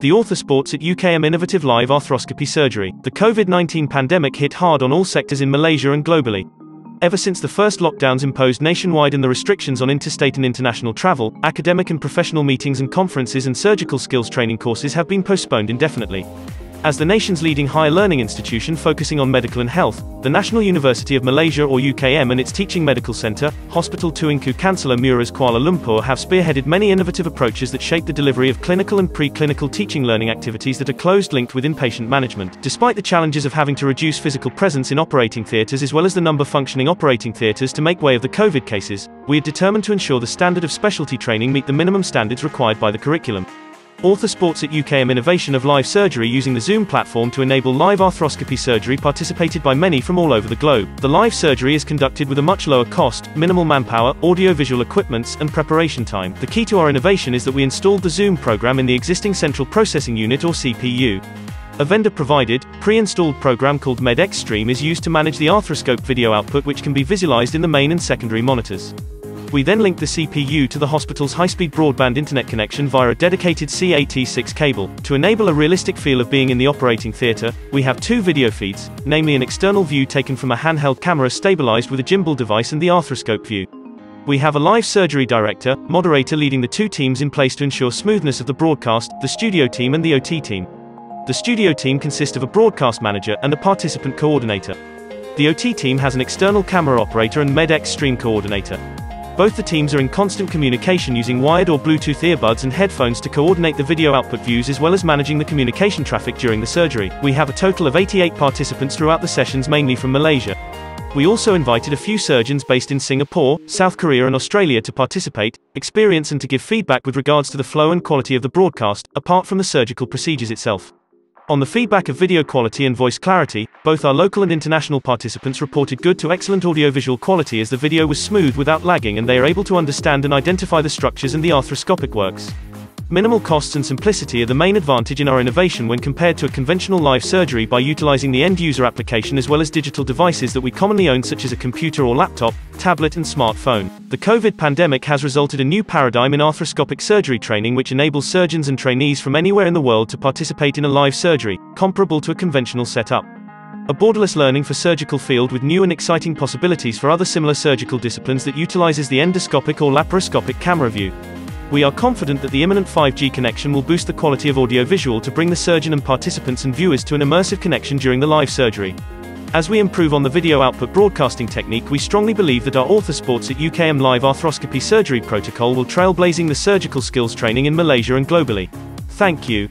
The Orthosports at UKM Innovative Live Arthroscopy Surgery. The COVID 19 pandemic hit hard on all sectors in Malaysia and globally. Ever since the first lockdowns imposed nationwide and the restrictions on interstate and international travel, academic and professional meetings and conferences and surgical skills training courses have been postponed indefinitely. As the nation's leading higher learning institution focusing on medical and health, the National University of Malaysia or UKM and its teaching medical centre, Hospital Tuanku Chancellor Muhriz Kuala Lumpur have spearheaded many innovative approaches that shape the delivery of clinical and pre-clinical teaching learning activities that are closed linked with inpatient management. Despite the challenges of having to reduce physical presence in operating theatres as well as the number functioning operating theatres to make way of the COVID cases, we are determined to ensure the standard of specialty training meet the minimum standards required by the curriculum. Orthosports at UKM Innovation of Live Surgery using the Zoom platform to enable live arthroscopy surgery participated by many from all over the globe. The live surgery is conducted with a much lower cost, minimal manpower, audio-visual equipments, and preparation time. The key to our innovation is that we installed the Zoom program in the existing Central Processing Unit or CPU. A vendor-provided, pre-installed program called MedXstream is used to manage the arthroscope video output which can be visualized in the main and secondary monitors. We then link the CPU to the hospital's high-speed broadband internet connection via a dedicated CAT6 cable. To enable a realistic feel of being in the operating theatre, we have two video feeds, namely an external view taken from a handheld camera stabilized with a gimbal device and the arthroscope view. We have a live surgery director, moderator leading the two teams in place to ensure smoothness of the broadcast, the studio team and the OT team. The studio team consists of a broadcast manager and a participant coordinator. The OT team has an external camera operator and MedXstream coordinator. Both the teams are in constant communication using wired or Bluetooth earbuds and headphones to coordinate the video output views as well as managing the communication traffic during the surgery. We have a total of 88 participants throughout the sessions mainly from Malaysia. We also invited a few surgeons based in Singapore, South Korea and Australia to participate, experience and to give feedback with regards to the flow and quality of the broadcast, apart from the surgical procedures itself. On the feedback of video quality and voice clarity, both our local and international participants reported good to excellent audiovisual quality as the video was smooth without lagging and they are able to understand and identify the structures and the arthroscopic works. Minimal costs and simplicity are the main advantage in our innovation when compared to a conventional live surgery by utilizing the end-user application as well as digital devices that we commonly own such as a computer or laptop, tablet and smartphone. The COVID pandemic has resulted a new paradigm in arthroscopic surgery training which enables surgeons and trainees from anywhere in the world to participate in a live surgery, comparable to a conventional setup. A borderless learning for surgical field with new and exciting possibilities for other similar surgical disciplines that utilizes the endoscopic or laparoscopic camera view. We are confident that the imminent 5G connection will boost the quality of audiovisual to bring the surgeon and participants and viewers to an immersive connection during the live surgery. As we improve on the video output broadcasting technique we strongly believe that our Orthosports at UKM Live Arthroscopy Surgery Protocol will trailblazing the surgical skills training in Malaysia and globally. Thank you.